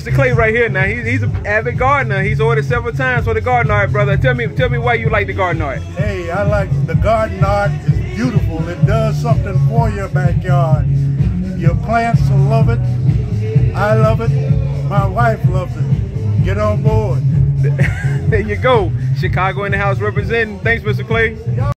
Mr. Clay right here now. He's he's an avid gardener. He's ordered several times for the garden art, brother. Tell me tell me why you like the garden art. Hey, I like the garden art. It's beautiful. It does something for your backyard. Your plants will love it. I love it. My wife loves it. Get on board. there you go. Chicago in the house representing. Thanks, Mr. Clay.